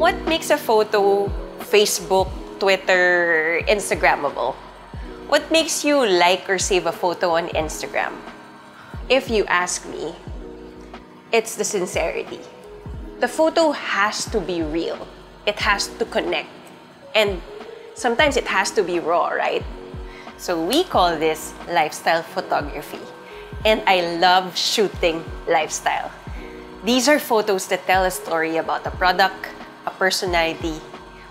What makes a photo Facebook, Twitter, Instagrammable? What makes you like or save a photo on Instagram? If you ask me, it's the sincerity. The photo has to be real. It has to connect. And sometimes it has to be raw, right? So we call this lifestyle photography. And I love shooting lifestyle. These are photos that tell a story about a product, a personality,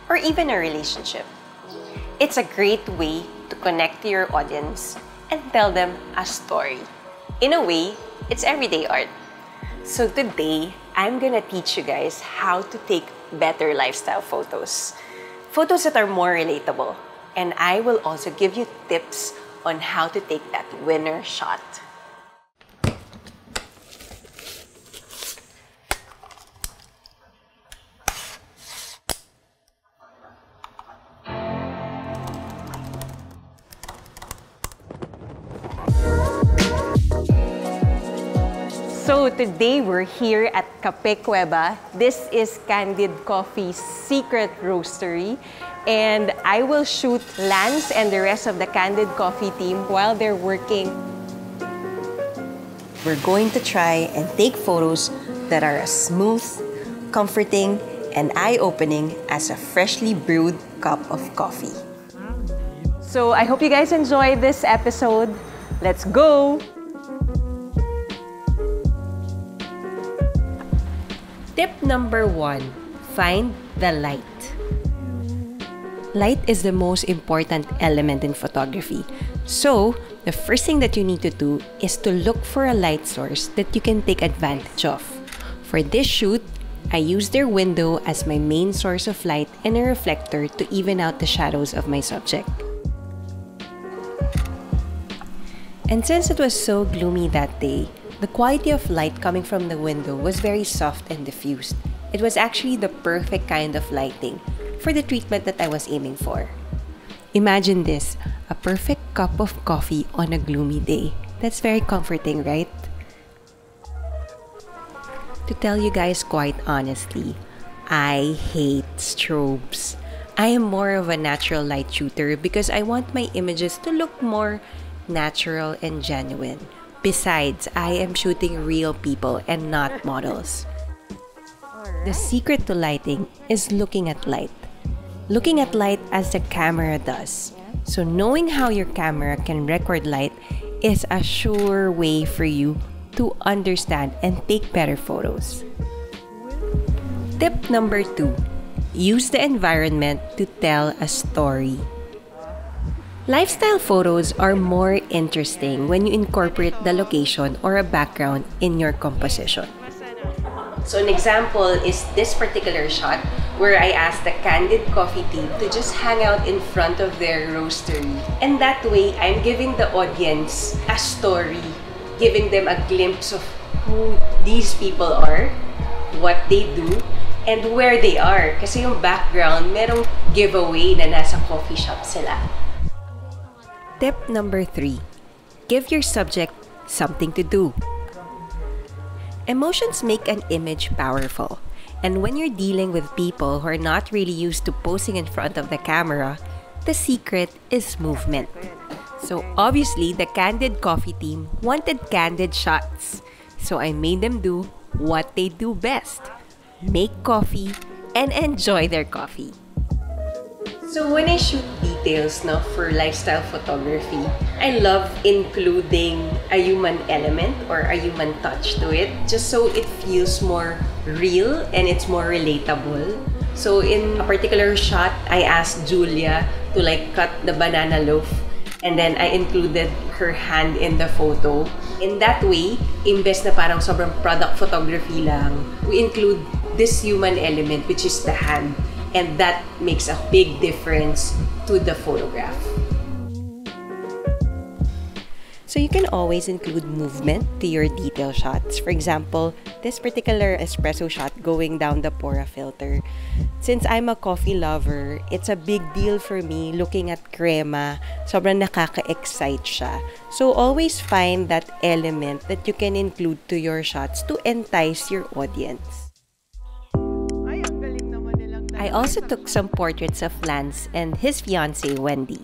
or even a relationship. It's a great way to connect to your audience and tell them a story. In a way, it's everyday art. So today, I'm gonna teach you guys how to take better lifestyle photos. Photos that are more relatable. And I will also give you tips on how to take that winner shot. So today we're here at Kape Kweba. This is Candid Coffee's secret roastery. And I will shoot Lance and the rest of the Candid Coffee team while they're working. We're going to try and take photos that are as smooth, comforting, and eye-opening as a freshly brewed cup of coffee. So I hope you guys enjoyed this episode. Let's go! Tip number one, find the light. Light is the most important element in photography. So, the first thing that you need to do is to look for a light source that you can take advantage of. For this shoot, I used their window as my main source of light and a reflector to even out the shadows of my subject. And since it was so gloomy that day, the quality of light coming from the window was very soft and diffused. It was actually the perfect kind of lighting for the treatment that I was aiming for. Imagine this a perfect cup of coffee on a gloomy day. That's very comforting, right? To tell you guys quite honestly, I hate strobes. I am more of a natural light shooter because I want my images to look more natural and genuine. Besides, I am shooting real people and not models. The secret to lighting is looking at light. Looking at light as the camera does. So, knowing how your camera can record light is a sure way for you to understand and take better photos. Tip number two use the environment to tell a story. Lifestyle photos are more interesting when you incorporate the location or a background in your composition. So an example is this particular shot where I asked the Candid Coffee team to just hang out in front of their roastery. And that way, I'm giving the audience a story, giving them a glimpse of who these people are, what they do, and where they are. Kasi yung background, merong giveaway na nasa coffee shop sila. Tip number three give your subject something to do. Emotions make an image powerful. And when you're dealing with people who are not really used to posing in front of the camera, the secret is movement. So obviously, the Candid Coffee team wanted candid shots. So I made them do what they do best make coffee and enjoy their coffee. So when I shoot details no, for lifestyle photography, I love including a human element or a human touch to it just so it feels more real and it's more relatable. So in a particular shot, I asked Julia to like cut the banana loaf and then I included her hand in the photo. In that way, imbes na parang sobrang product photography lang, we include this human element which is the hand and that makes a big difference to the photograph. So you can always include movement to your detail shots. For example, this particular espresso shot going down the Pora filter. Since I'm a coffee lover, it's a big deal for me looking at crema. Sobrang nakaka-excite siya. So always find that element that you can include to your shots to entice your audience. I also took some portraits of Lance and his fiancée, Wendy.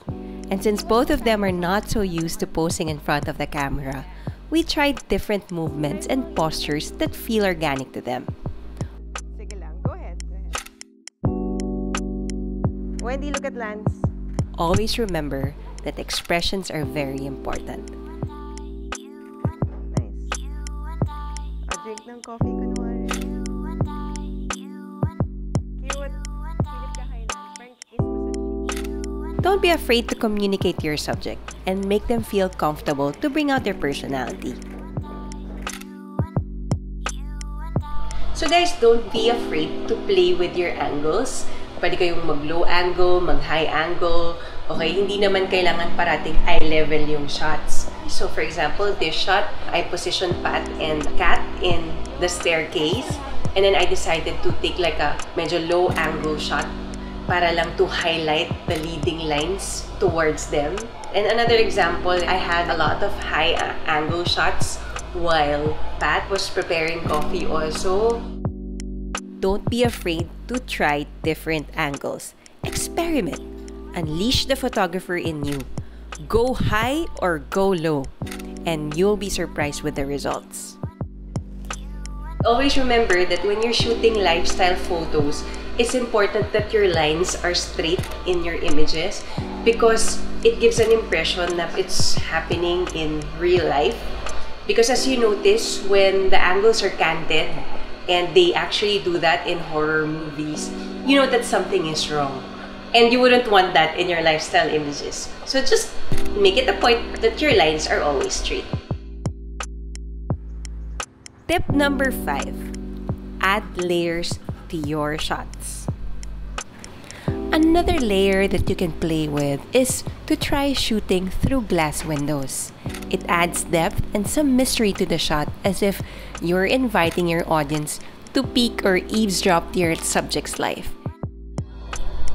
And since both of them are not so used to posing in front of the camera, we tried different movements and postures that feel organic to them. Sige lang, go ahead. Go ahead. Wendy, look at Lance. Always remember that expressions are very important. Nice. A drink ng coffee, Don't be afraid to communicate your subject and make them feel comfortable to bring out their personality. So guys, don't be afraid to play with your angles. Pwede kayong mag-low angle, mag-high angle. Okay, hindi naman kailangan parating eye level yung shots. So for example, this shot, I positioned Pat and Kat in the staircase. And then I decided to take like a medyo low angle shot para lang to highlight the leading lines towards them. And another example, I had a lot of high angle shots while Pat was preparing coffee also. Don't be afraid to try different angles. Experiment. Unleash the photographer in you. Go high or go low. And you'll be surprised with the results. Always remember that when you're shooting lifestyle photos, it's important that your lines are straight in your images because it gives an impression that it's happening in real life. Because as you notice, when the angles are canted, and they actually do that in horror movies, you know that something is wrong. And you wouldn't want that in your lifestyle images. So just make it a point that your lines are always straight. Tip number five add layers your shots. Another layer that you can play with is to try shooting through glass windows. It adds depth and some mystery to the shot as if you're inviting your audience to peek or eavesdrop to your subject's life.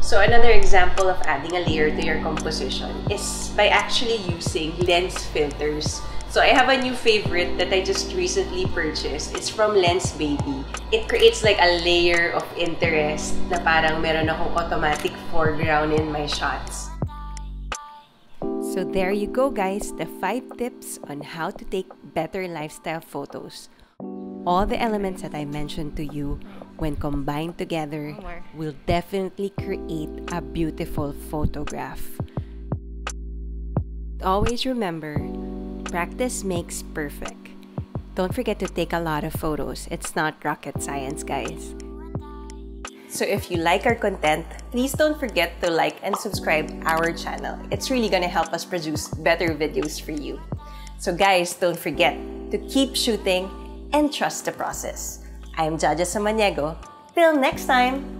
So another example of adding a layer to your composition is by actually using lens filters. So I have a new favorite that I just recently purchased. It's from Lensbaby. It creates like a layer of interest na parang meron akong automatic foreground in my shots. So there you go guys, the 5 tips on how to take better lifestyle photos. All the elements that I mentioned to you when combined together will definitely create a beautiful photograph. Always remember, practice makes perfect. Don't forget to take a lot of photos. It's not rocket science, guys. So if you like our content, please don't forget to like and subscribe our channel. It's really gonna help us produce better videos for you. So guys, don't forget to keep shooting and trust the process. I'm Jaja Samaniego. Till next time!